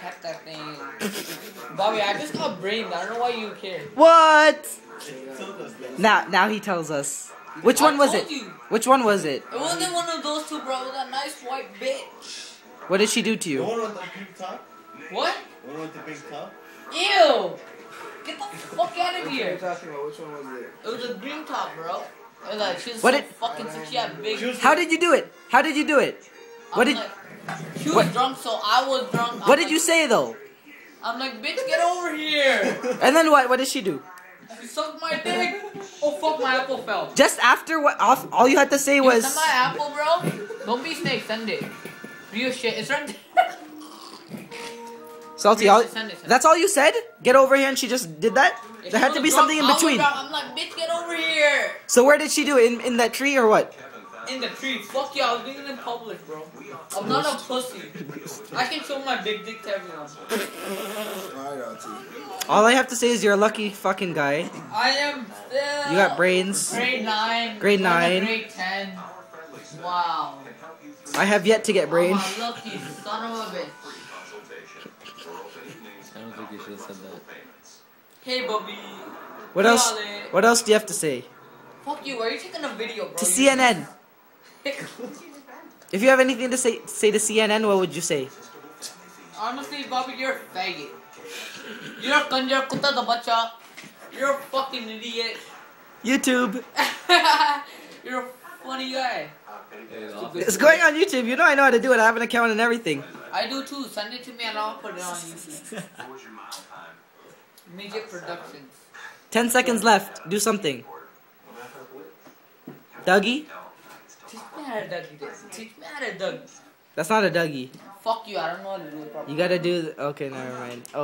kept that thing. Bobby, I just got brained. I don't know why you care. What? Now, now he tells us. Which I one was told it? you. Which one was it? It wasn't one of those two, bro. It was a nice white bitch. What did she do to The you? one with the pink top? What? The one with the pink top? Ew! Get the fuck out of What are you here. talking about? Which one was it? It was a green top, bro. It was like, she was What so did- fucking sick. She had big. How did you do it? How did you do it? What I'm did like, she was what- drunk, so I was drunk. I'm What did like- you say though? I'm like, bitch, get over here. And then what? What did she do? She sucked my dick. Oh fuck, my apple fell. Just after what? Off, all you had to say Yo, was. Send my apple, bro. Don't be snake. Send it. Real shit. It's right. Salty. All, Send it, send that's all you said? Get over here, and she just did that. If There had to be drunk, something in between. I'm like, bitch, get over here. So where did she do it? In in that tree or what? In the tree. Fuck you. I was doing it in public, bro. I'm not a pussy. I can show my big dick to everyone. All I have to say is you're a lucky fucking guy. I am still. You got brains. Grade nine. Grade nine. Grade ten. Wow. I have yet to get brains. Lucky son of a bitch. I don't think you should have said that. Hey, Bobby. What else? What else do you have to say? Fuck you. Why are you taking a video, bro? To You- CNN. If you have anything to say say to CNN, what would you say? Honestly, Bobby, you're a faggot. You're a kanjar kutta the bacha. You're a fucking idiot. YouTube. you're a funny guy. It's going on YouTube. You know I know how to do it. I have an account and everything. I do too. Send it to me and I'll put it on YouTube. Midget Productions. Ten seconds left. Do something. Dougie? Teach me how to Dougie. Teach me how to Doug. That's not a Dougie. Fuck you. I don't know how to do it properly. You gotta do. Okay, never mind. Oh.